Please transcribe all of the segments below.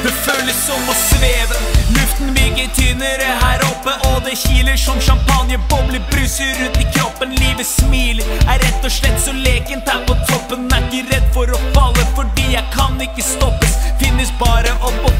Det føles som å sveve. Luften virker tynnere her oppe, og det kiler som champagnebobler bruser rundt i kroppen. Livet smiler, er rett og slett så lekent her på toppen. Er ikke redd for å falle, fordi jeg kan ikke stoppes. Finnes bare opp og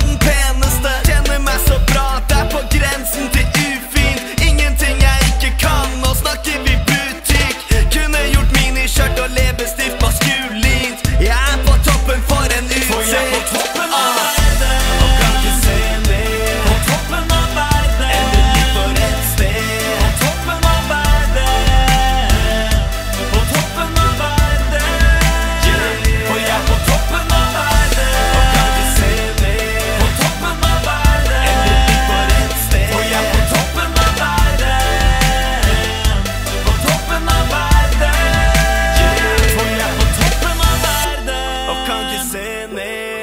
one pen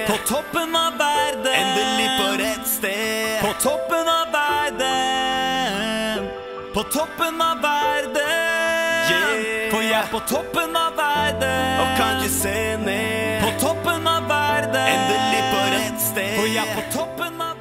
På toppen av verden. Endelig på rett sted. På toppen av verden. På toppen av verden. Yeah. For jeg er på toppen av verden. Og kan ikke se ned. På toppen av verden. Endelig på rett sted. For jeg er på toppen av